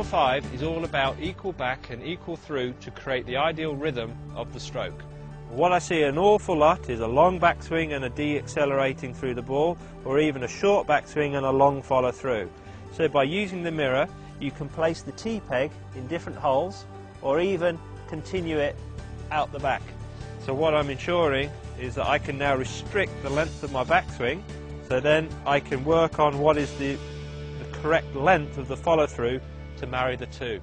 Drill 5 is all about equal back and equal through to create the ideal rhythm of the stroke. What I see an awful lot is a long backswing and a de-accelerating through the ball, or even a short backswing and a long follow through. So by using the mirror, you can place the T-peg in different holes, or even continue it out the back. So what I'm ensuring is that I can now restrict the length of my backswing, so then I can work on what is the, the correct length of the follow through to marry the two.